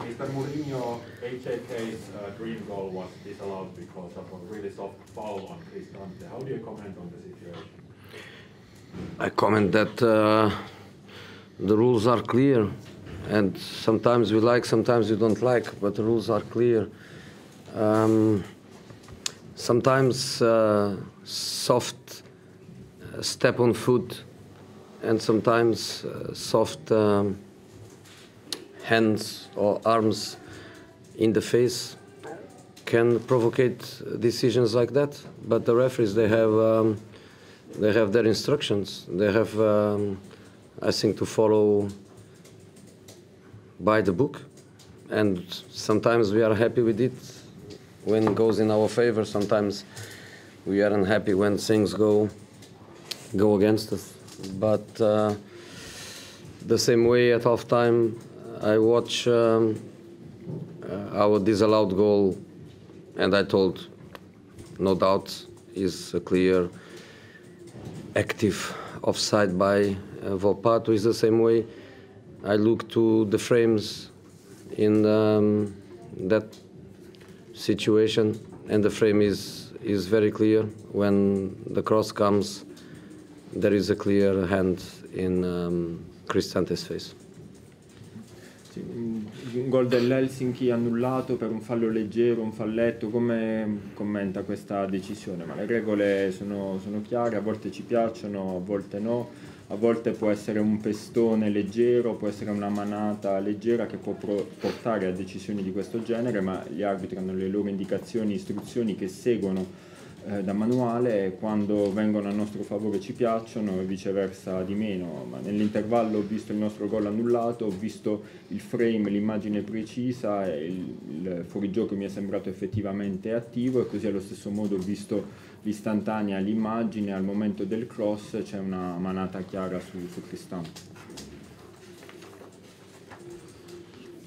Mr. Mourinho, HJK's uh, dream goal was disallowed because of a really soft foul on Cristante. How do you comment on the situation? I comment that uh, the rules are clear, and sometimes we like, sometimes we don't like, but the rules are clear. Um, sometimes uh, soft uh, step on foot, and sometimes uh, soft um, hands or arms in the face can provocate decisions like that. But the referees, they have. Um, they have their instructions. They have, um, I think, to follow by the book. And sometimes we are happy with it when it goes in our favor. Sometimes we are unhappy when things go go against us. But uh, the same way at half time, I watch um, uh, our disallowed goal, and I told, no doubt, is a clear active offside by uh, Volpato is the same way. I look to the frames in um, that situation, and the frame is is very clear. When the cross comes, there is a clear hand in um, Cristante's face. Gol dell'Helsinki annullato per un fallo leggero, un falletto, come commenta questa decisione? Ma le regole sono, sono chiare, a volte ci piacciono, a volte no, a volte può essere un pestone leggero, può essere una manata leggera che può portare a decisioni di questo genere, ma gli arbitri hanno le loro indicazioni, istruzioni che seguono eh, da manuale quando vengono a nostro favore ci piacciono e viceversa di meno, ma nell'intervallo ho visto il nostro gol annullato, ho visto il frame, l'immagine precisa il, il fuorigioco mi è sembrato effettivamente attivo e così allo stesso modo ho visto l'istantanea, l'immagine, al momento del cross c'è una manata chiara su, su Cristante.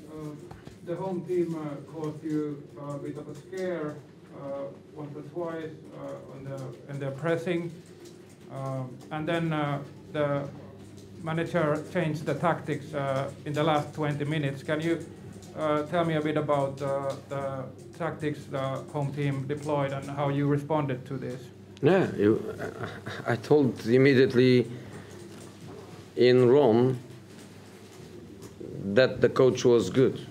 Uh, the home team uh, caused you a bit of a scare. Uh, once or twice uh, on the in their pressing, um, and then uh, the manager changed the tactics in the last 20 minutes. Can you tell me a bit about the tactics the home team deployed and how you responded to this? Yeah, you, I told immediately in Rome that the coach was good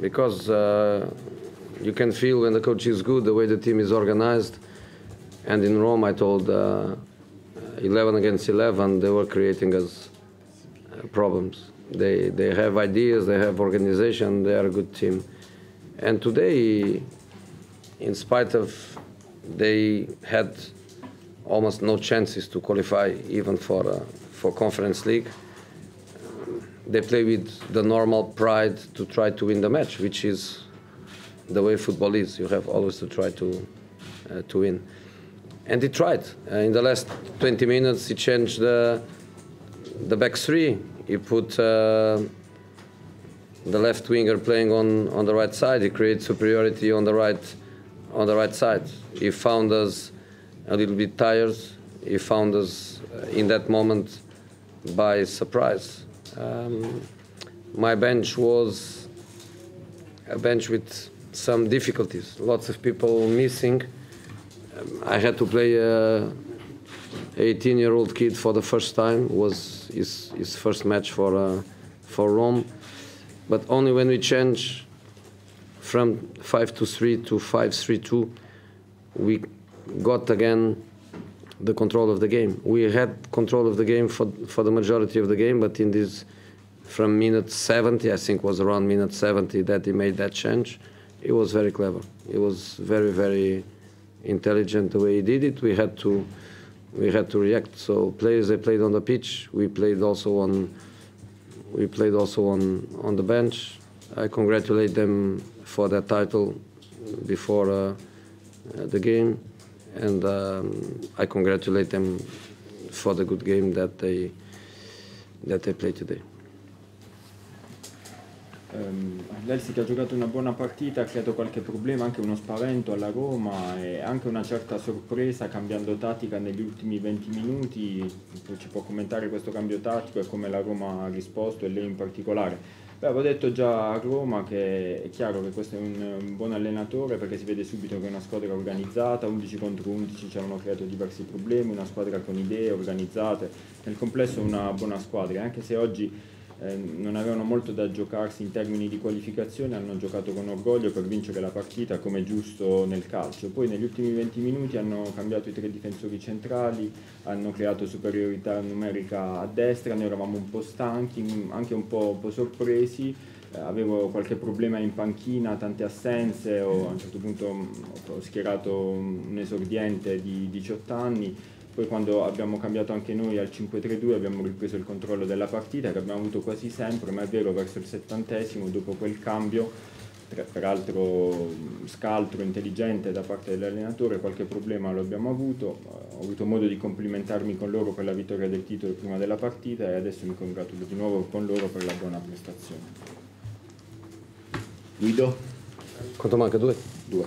because uh, you can feel when the coach is good, the way the team is organized. And in Rome, I told uh, 11 against 11, they were creating us uh, problems. They, they have ideas, they have organization, they are a good team. And today, in spite of they had almost no chances to qualify even for uh, for Conference League. They play with the normal pride to try to win the match, which is the way football is. You have always to try to uh, to win. And he tried. Uh, in the last 20 minutes, he changed the the back three. He put uh, the left winger playing on, on the right side. He created superiority on the right on the right side. He found us a little bit tired. He found us uh, in that moment by surprise. Um, my bench was a bench with some difficulties. Lots of people missing. Um, I had to play a 18-year-old kid for the first time. It was his, his first match for uh, for Rome, but only when we change from 5 to 3 to 5 3 2 we got again the control of the game we had control of the game for for the majority of the game but in this from minute 70 i think was around minute 70 that he made that change he was very clever. It was very, very intelligent the way he did it. We had to, we had to react. So players they played on the pitch. We played also on, we played also on on the bench. I congratulate them for that title before uh, the game, and um, I congratulate them for the good game that they that they played today. Um, L'Elsic ha giocato una buona partita, ha creato qualche problema, anche uno spavento alla Roma e anche una certa sorpresa cambiando tattica negli ultimi 20 minuti. Ci può commentare questo cambio tattico e come la Roma ha risposto e lei in particolare. Beh, avevo detto già a Roma che è chiaro che questo è un, un buon allenatore perché si vede subito che è una squadra organizzata, 11 contro 11 ci hanno creato diversi problemi, una squadra con idee organizzate, nel complesso una buona squadra, anche se oggi eh, non avevano molto da giocarsi in termini di qualificazione, hanno giocato con orgoglio per vincere la partita come giusto nel calcio. Poi negli ultimi 20 minuti hanno cambiato i tre difensori centrali, hanno creato superiorità numerica a destra, noi eravamo un po' stanchi, anche un po', un po sorpresi. Eh, avevo qualche problema in panchina, tante assenze, o a un certo punto mm, ho schierato un esordiente di 18 anni poi quando abbiamo cambiato anche noi al 5-3-2 abbiamo ripreso il controllo della partita che abbiamo avuto quasi sempre, ma è vero verso il settantesimo, dopo quel cambio, peraltro scaltro, intelligente da parte dell'allenatore, qualche problema lo abbiamo avuto, ho avuto modo di complimentarmi con loro per la vittoria del titolo prima della partita e adesso mi congratulo di nuovo con loro per la buona prestazione. Guido? Quanto manca? Due? Due.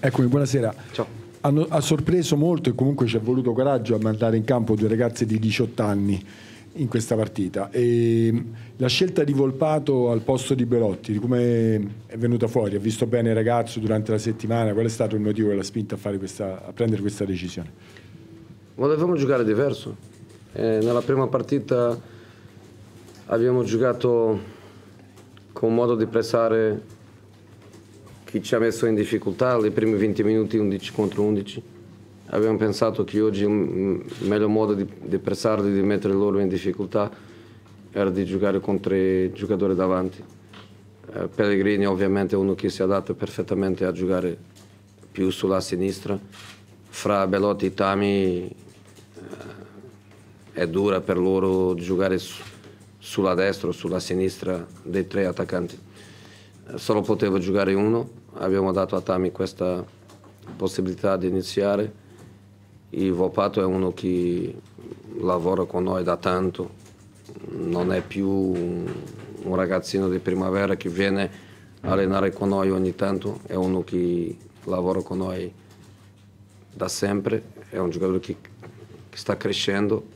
Eccomi, buonasera. Ciao hanno, ha sorpreso molto e comunque ci è voluto coraggio a mandare in campo due ragazze di 18 anni in questa partita. E la scelta di Volpato al posto di Belotti, come è venuta fuori? Ha visto bene il ragazzo durante la settimana? Qual è stato il motivo che l'ha spinta a, questa, a prendere questa decisione? Volevamo giocare diverso. Eh, nella prima partita abbiamo giocato con un modo di pressare che ci ha messo in difficoltà i primi 20 minuti 11 contro 11. Abbiamo pensato che oggi il miglior modo di, di pressarli, di mettere loro in difficoltà era di giocare con tre giocatori davanti. Eh, Pellegrini ovviamente è uno che si adatta perfettamente a giocare più sulla sinistra. Fra Belotti e Tami eh, è dura per loro giocare su, sulla destra o sulla sinistra dei tre attaccanti. Eh, solo poteva giocare uno abbiamo dato a Tami questa possibilità di iniziare. Il Volpato è uno che lavora con noi da tanto, non è più un ragazzino di primavera che viene a allenare con noi ogni tanto, è uno che lavora con noi da sempre, è un giocatore che, che sta crescendo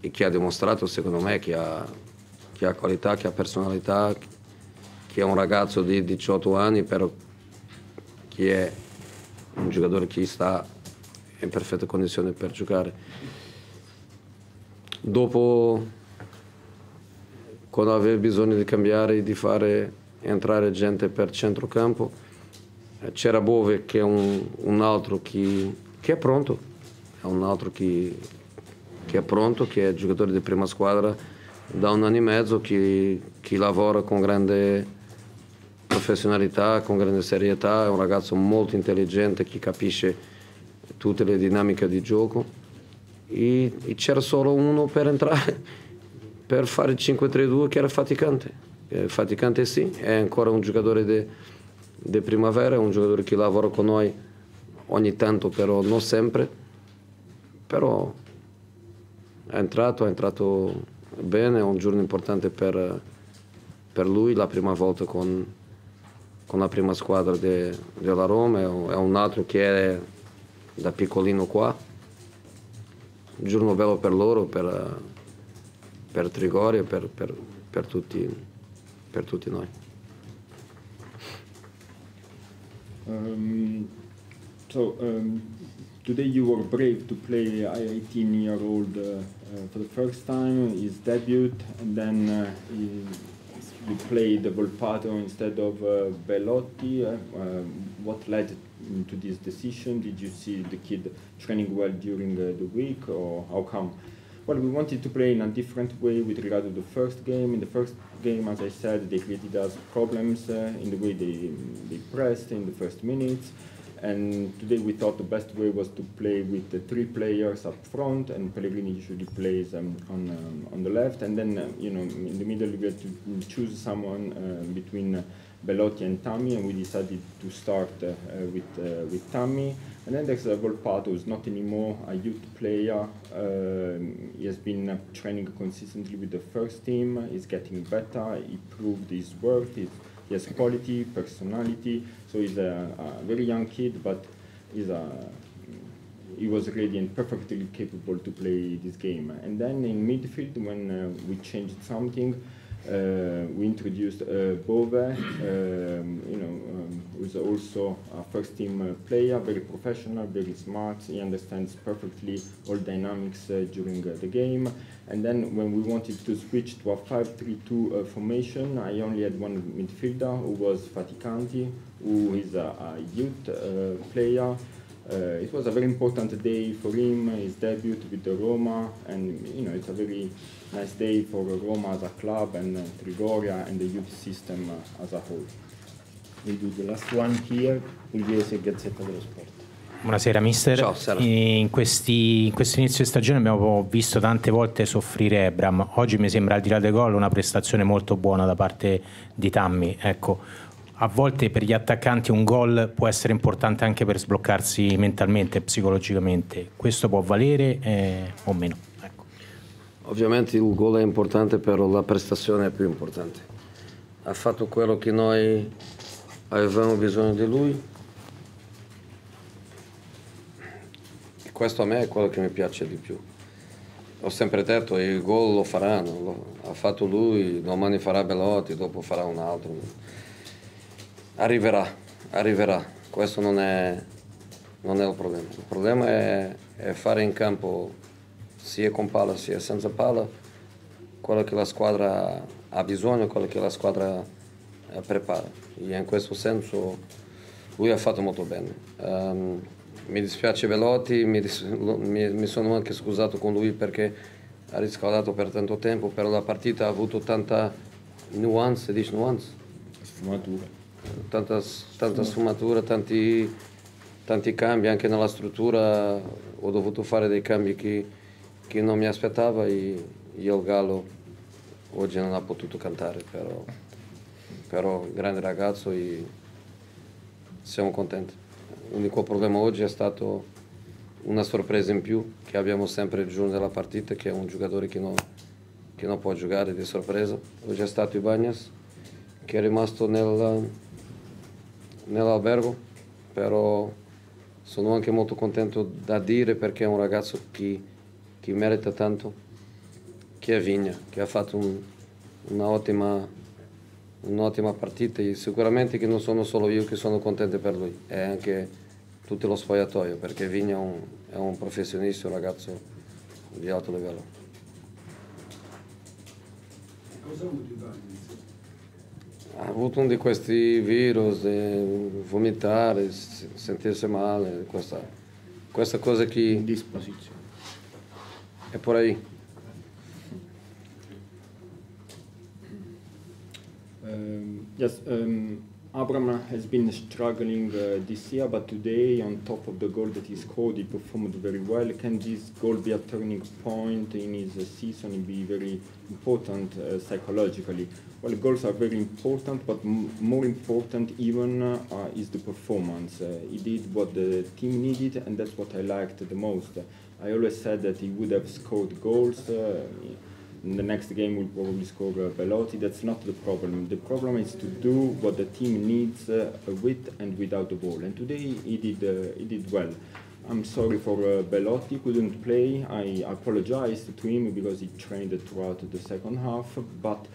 e che ha dimostrato secondo me che ha, che ha qualità, che ha personalità, che è un ragazzo di 18 anni, però che è un giocatore che sta in perfetta condizione per giocare. Dopo, quando aveva bisogno di cambiare, di fare entrare gente per centrocampo, eh, c'era Bove che è un, un altro che, che, è pronto, è un altro che, che, è pronto, che è giocatore di prima squadra da un anno e mezzo, che, che lavora con grande professionalità, con grande serietà, è un ragazzo molto intelligente che capisce tutte le dinamiche di gioco e, e c'era solo uno per entrare, per fare il 5-3-2 che era faticante. Eh, faticante sì, è ancora un giocatore di primavera, è un giocatore che lavora con noi ogni tanto, però non sempre, però è entrato, è entrato bene, è un giorno importante per, per lui, la prima volta con, con la prima squadra de, della Roma, è un altro che è da piccolino qua. Un giorno bello per loro, per, per Trigoria per, per, per, tutti, per tutti noi. Um, so um, today you were brave to play a 18 year old uh, uh, for the first time, his debut, and then uh, he, you played the Volpato instead of uh, Bellotti. Uh, um, what led to this decision? Did you see the kid training well during uh, the week, or how come? Well, we wanted to play in a different way with regard to the first game. In the first game, as I said, they created us problems uh, in the way they, they pressed in the first minutes. And today we thought the best way was to play with the three players up front, and Pellegrini usually plays um, on um, on the left, and then uh, you know in the middle we had to choose someone uh, between uh, Belotti and Tammy, and we decided to start uh, uh, with uh, with Tammy. And then there's uh, Volpato, who's not anymore a youth player. Um, he has been training consistently with the first team. He's getting better. He proved his worth. He's, he has quality, personality. So he's a, a very young kid, but he's a he was ready and perfectly capable to play this game. And then in midfield, when uh, we changed something, Uh, we introduced uh, Bove, um, you know, um, who's also a first team uh, player, very professional, very smart. He understands perfectly all dynamics uh, during uh, the game. And then when we wanted to switch to a 5-3-2 uh, formation, I only had one midfielder who was Faticanti, who is a, a youth player. Uh, it was a very important day for him, his debut with the Roma, and you know it's a very nice day for Roma as a club and uh, Trigoria and the youth system uh, as a whole. We do the last one here, Pugliese Gazzetta dello Sport. Buonasera mister. Ciao, Sara. In, questi, in questo inizio di stagione abbiamo visto tante volte soffrire Ebram. Oggi mi sembra al di là del gol una prestazione molto buona da parte di Tammy. Ecco, a volte per gli attaccanti un gol può essere importante anche per sbloccarsi mentalmente psicologicamente. Questo può valere eh, o meno? Ecco. Ovviamente il gol è importante, però la prestazione è più importante. Ha fatto quello che noi avevamo bisogno di lui. E questo a me è quello che mi piace di più. Ho sempre detto il gol lo faranno, lo, ha fatto lui, domani farà Belotti, dopo farà un altro. Arriverà, arriverà. Questo non è, non è il problema. Il problema è, è fare in campo sia con palla sia senza palla quello che la squadra ha bisogno, quello che la squadra eh, prepara. E in questo senso lui ha fatto molto bene. Um, mi dispiace Velotti, mi, dis- mi, mi, sono anche scusato con lui perché ha riscaldato per tanto tempo, però la partita ha avuto tanta nuance, dici nuance? Sfumatura. Tanta, tanta sfumatura, tanti, tanti cambi anche nella struttura, ho dovuto fare dei cambi che, che non mi aspettavo e io il Gallo oggi non ha potuto cantare, però, però grande ragazzo e siamo contenti. L'unico problema oggi è stato una sorpresa in più che abbiamo sempre il giorno della partita, che è un giocatore che non, che non può giocare di sorpresa. Oggi è stato Ibanez, che è rimasto nel, nell'albergo, però sono anche molto contento da dire perché è un ragazzo che, che merita tanto, che è Vigna, che ha fatto un, un'ottima, un'ottima partita e sicuramente che non sono solo io che sono contento per lui, è anche tutto lo spogliatoio perché Vigna è un, è un professionista, un ragazzo di alto livello. Cosa Ibanez? Ha avuto uno di questi virus, vomitare, sentirsi male, questa, questa cosa che Disposizione. è por aí. Um, yes, um, Abram has been struggling uh, this year, but today, on top of the goal that he scored, he performed very well. Can this goal be a turning point in his uh, season and be very important uh, psychologically? Well, goals are very important, but more important even uh, is the performance. Uh, he did what the team needed, and that's what I liked the most. I always said that he would have scored goals. Uh, in the next game we'll probably score uh, Belotti. That's not the problem. The problem is to do what the team needs uh, with and without the ball. And today he did uh, he did well. I'm sorry for uh, Belotti couldn't play. I apologized to him because he trained throughout the second half, but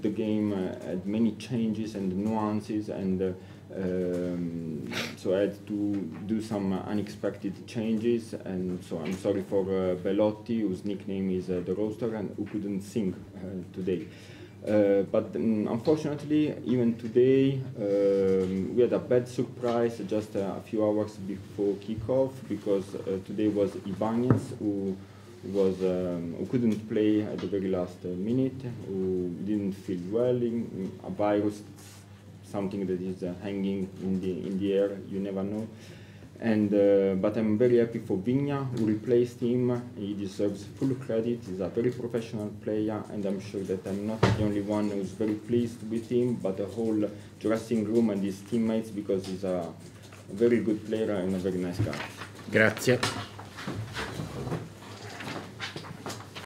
the game uh, had many changes and nuances and. Uh, um, so I had to do some unexpected changes, and so I'm sorry for uh, whose nickname is uh, the Roaster, and who couldn't sing uh, today. Uh, but um, unfortunately, even today, um, we had a bad surprise just a few hours before kickoff because uh, today was Ibanez who was um, who couldn't play at the very last uh, minute, who didn't feel well, in, a virus something that is uh, hanging in the in the air. You never know. And uh, but I'm very happy for Vigna who replaced him. He deserves full credit. He's a very professional player, and I'm sure that I'm not the only one who's very pleased with him, but the whole dressing room and his teammates because he's a very good player and a very nice guy. Grazie.